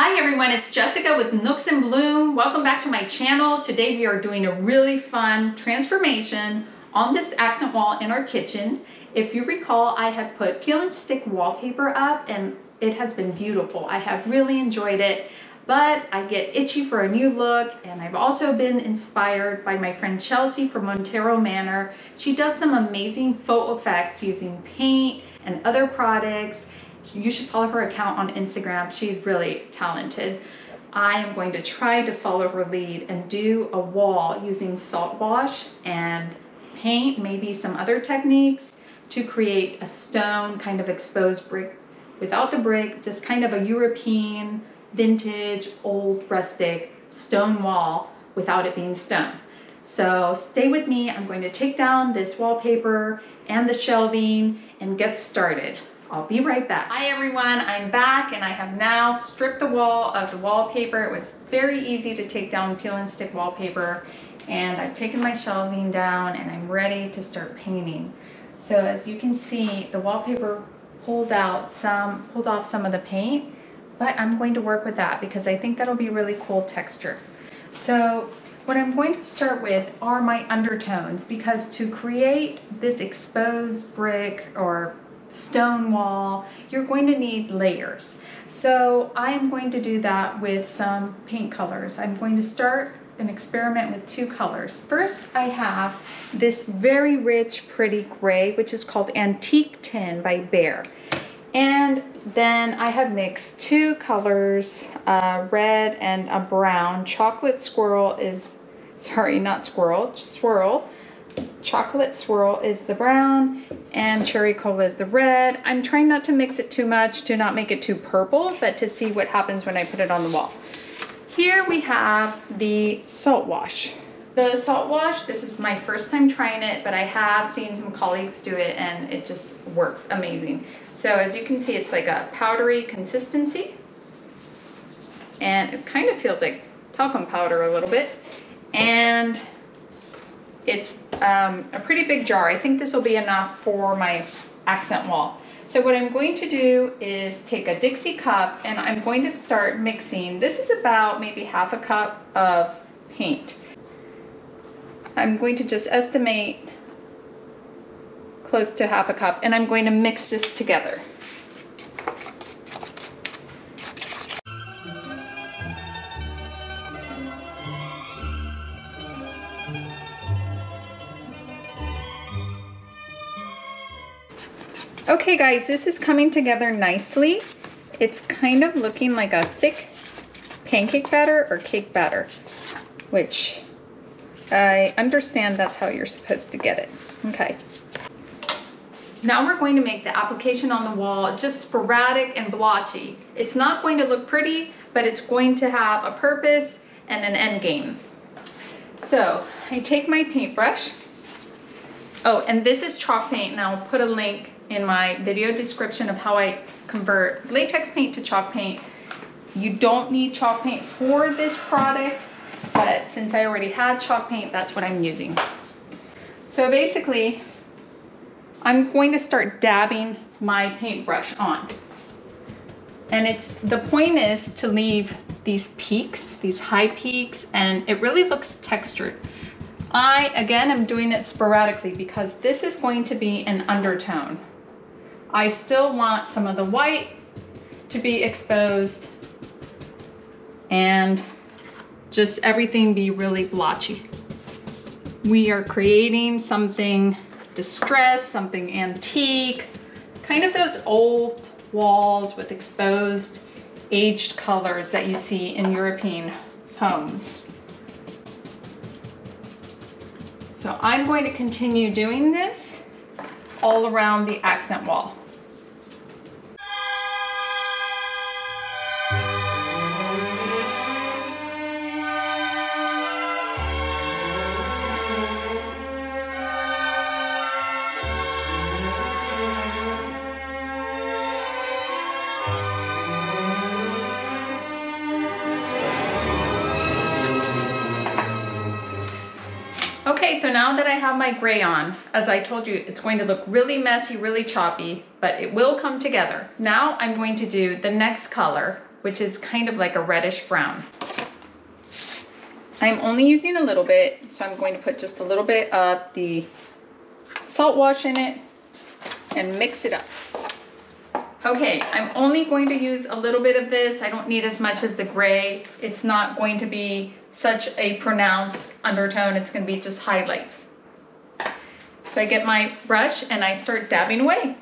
Hi everyone, it's Jessica with Nooks In Bloom. Welcome back to my channel. Today we are doing a really fun transformation on this accent wall in our kitchen. If you recall, I had put peel and stick wallpaper up and it has been beautiful. I have really enjoyed it, but I get itchy for a new look and I've also been inspired by my friend Chelsea from Montero Manor. She does some amazing faux effects using paint and other products you should follow her account on Instagram. She's really talented. I am going to try to follow her lead and do a wall using salt wash and paint, maybe some other techniques to create a stone kind of exposed brick without the brick, just kind of a European, vintage, old, rustic stone wall without it being stone. So stay with me. I'm going to take down this wallpaper and the shelving and get started. I'll be right back. Hi everyone, I'm back and I have now stripped the wall of the wallpaper. It was very easy to take down peel and stick wallpaper and I've taken my shelving down and I'm ready to start painting. So as you can see, the wallpaper pulled out some, pulled off some of the paint, but I'm going to work with that because I think that'll be really cool texture. So what I'm going to start with are my undertones because to create this exposed brick or stone wall, you're going to need layers. So I am going to do that with some paint colors. I'm going to start an experiment with two colors. First, I have this very rich, pretty gray, which is called Antique Tin by Behr. And then I have mixed two colors, uh, red and a brown. Chocolate Squirrel is, sorry, not squirrel, swirl chocolate swirl is the brown and cherry cola is the red. I'm trying not to mix it too much to not make it too purple, but to see what happens when I put it on the wall. Here we have the salt wash. The salt wash, this is my first time trying it, but I have seen some colleagues do it and it just works amazing. So as you can see, it's like a powdery consistency and it kind of feels like talcum powder a little bit. And it's um, a pretty big jar. I think this will be enough for my accent wall. So what I'm going to do is take a Dixie cup and I'm going to start mixing. This is about maybe half a cup of paint. I'm going to just estimate close to half a cup and I'm going to mix this together. Okay guys, this is coming together nicely. It's kind of looking like a thick pancake batter or cake batter, which I understand that's how you're supposed to get it. Okay. Now we're going to make the application on the wall just sporadic and blotchy. It's not going to look pretty, but it's going to have a purpose and an end game. So I take my paintbrush. Oh, and this is chalk paint, and I'll put a link in my video description of how I convert latex paint to chalk paint. You don't need chalk paint for this product, but since I already had chalk paint, that's what I'm using. So basically, I'm going to start dabbing my paintbrush on. And it's the point is to leave these peaks, these high peaks, and it really looks textured. I, again, am doing it sporadically because this is going to be an undertone. I still want some of the white to be exposed and just everything be really blotchy. We are creating something distressed, something antique, kind of those old walls with exposed aged colors that you see in European homes. So I'm going to continue doing this all around the accent wall. Okay, so now that I have my gray on, as I told you, it's going to look really messy, really choppy, but it will come together. Now I'm going to do the next color, which is kind of like a reddish brown. I'm only using a little bit, so I'm going to put just a little bit of the salt wash in it and mix it up. Okay, I'm only going to use a little bit of this. I don't need as much as the gray. It's not going to be such a pronounced undertone. It's gonna be just highlights. So I get my brush and I start dabbing away.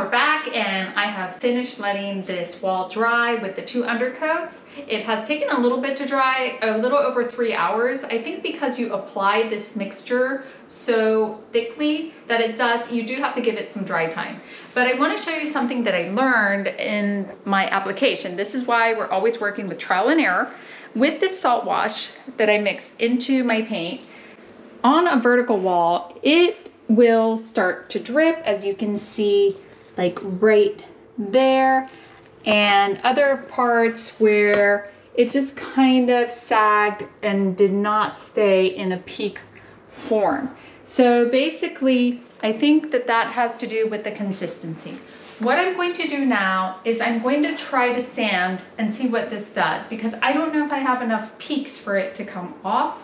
We're back and I have finished letting this wall dry with the two undercoats. It has taken a little bit to dry, a little over three hours. I think because you apply this mixture so thickly that it does, you do have to give it some dry time. But I wanna show you something that I learned in my application. This is why we're always working with trial and error. With this salt wash that I mixed into my paint, on a vertical wall, it will start to drip as you can see like right there and other parts where it just kind of sagged and did not stay in a peak form. So basically, I think that that has to do with the consistency. What I'm going to do now is I'm going to try to sand and see what this does because I don't know if I have enough peaks for it to come off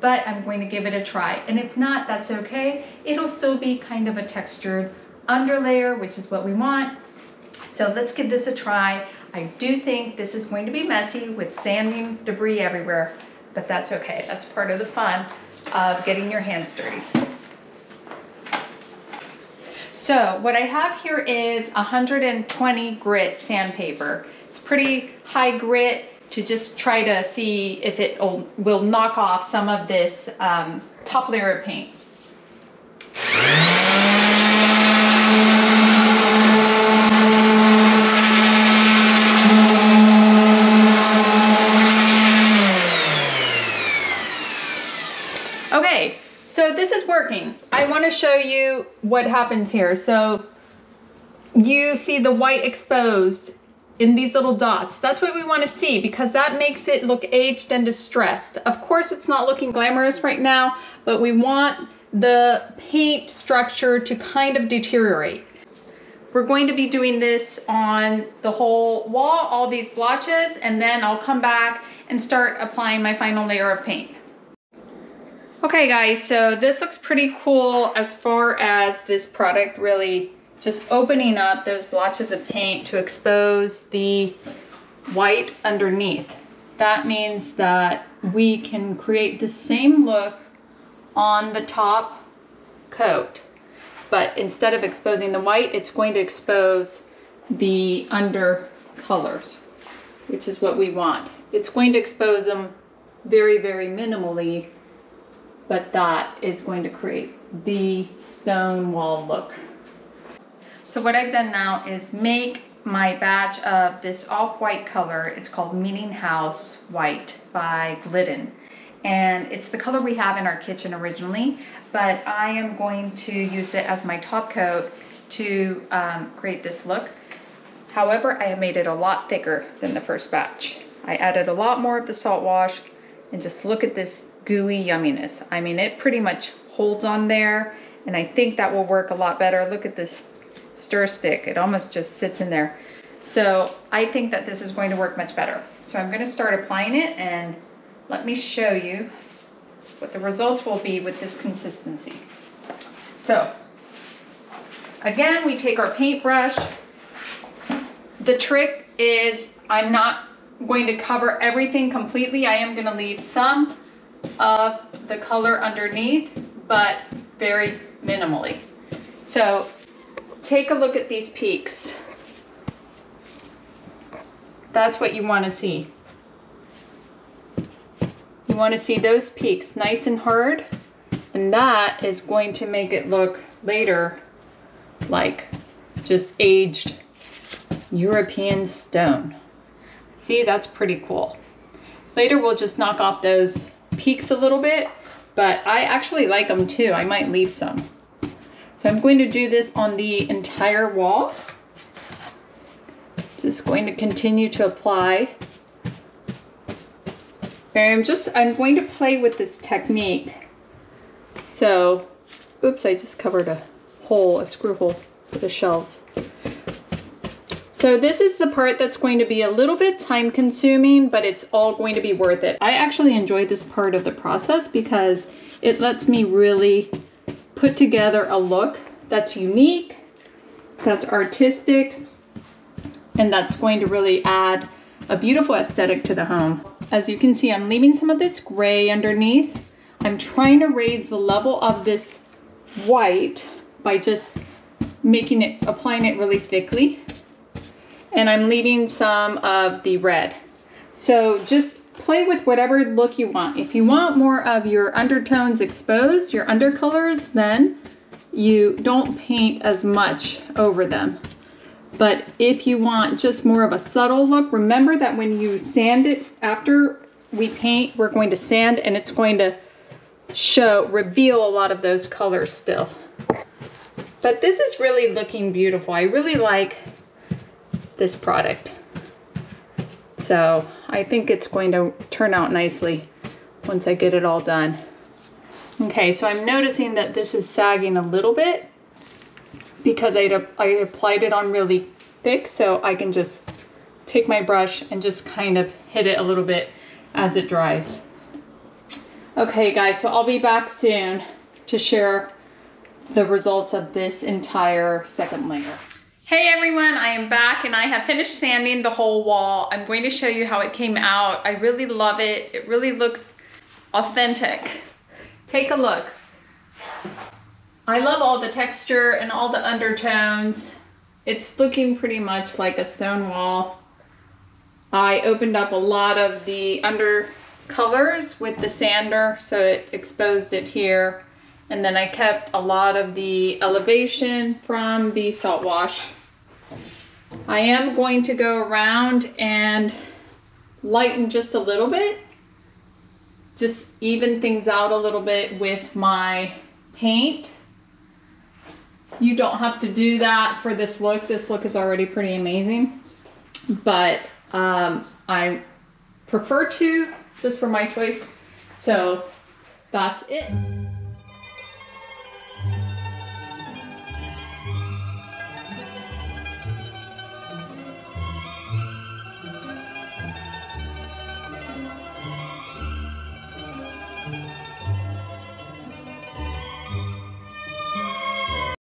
but I'm going to give it a try. And if not, that's okay. It'll still be kind of a textured underlayer, which is what we want. So let's give this a try. I do think this is going to be messy with sanding debris everywhere, but that's okay. That's part of the fun of getting your hands dirty. So what I have here is 120 grit sandpaper. It's pretty high grit to just try to see if it will, knock off some of this um, top layer of paint. Okay, so this is working. I want to show you what happens here. So you see the white exposed in these little dots. That's what we want to see because that makes it look aged and distressed. Of course, it's not looking glamorous right now, but we want the paint structure to kind of deteriorate. We're going to be doing this on the whole wall, all these blotches, and then I'll come back and start applying my final layer of paint. Okay guys, so this looks pretty cool as far as this product really just opening up those blotches of paint to expose the white underneath. That means that we can create the same look on the top coat. But instead of exposing the white, it's going to expose the under colors, which is what we want. It's going to expose them very, very minimally, but that is going to create the stone wall look. So what I've done now is make my batch of this off-white color. It's called Meeting House White by Glidden. And it's the color we have in our kitchen originally, but I am going to use it as my top coat to um, create this look. However, I have made it a lot thicker than the first batch. I added a lot more of the salt wash and just look at this gooey yumminess. I mean, it pretty much holds on there and I think that will work a lot better. Look at this stir stick. It almost just sits in there. So I think that this is going to work much better. So I'm gonna start applying it and let me show you what the results will be with this consistency. So again, we take our paintbrush. The trick is I'm not going to cover everything completely. I am gonna leave some of the color underneath, but very minimally. So take a look at these peaks. That's what you want to see. You want to see those peaks nice and hard and that is going to make it look later like just aged European stone. See, that's pretty cool. Later we'll just knock off those peaks a little bit but I actually like them too. I might leave some. So I'm going to do this on the entire wall. Just going to continue to apply. And I'm just, I'm going to play with this technique. So, oops, I just covered a hole, a screw hole for the shelves. So this is the part that's going to be a little bit time consuming, but it's all going to be worth it. I actually enjoy this part of the process because it lets me really put together a look that's unique, that's artistic, and that's going to really add a beautiful aesthetic to the home. As you can see, I'm leaving some of this gray underneath. I'm trying to raise the level of this white by just making it, applying it really thickly and I'm leaving some of the red. So just play with whatever look you want. If you want more of your undertones exposed, your undercolors, then you don't paint as much over them. But if you want just more of a subtle look, remember that when you sand it after we paint, we're going to sand and it's going to show, reveal a lot of those colors still. But this is really looking beautiful. I really like this product. So I think it's going to turn out nicely once I get it all done. Okay, so I'm noticing that this is sagging a little bit because I, I applied it on really thick so I can just take my brush and just kind of hit it a little bit as it dries. Okay guys, so I'll be back soon to share the results of this entire second layer. Hey everyone, I am back and I have finished sanding the whole wall. I'm going to show you how it came out. I really love it. It really looks authentic. Take a look. I love all the texture and all the undertones. It's looking pretty much like a stone wall. I opened up a lot of the under colors with the sander, so it exposed it here. And then I kept a lot of the elevation from the salt wash. I am going to go around and lighten just a little bit. Just even things out a little bit with my paint. You don't have to do that for this look. This look is already pretty amazing. But um, I prefer to just for my choice. So that's it.